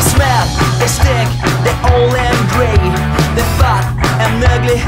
They smell, they stick, they're all and grey They're fat and ugly,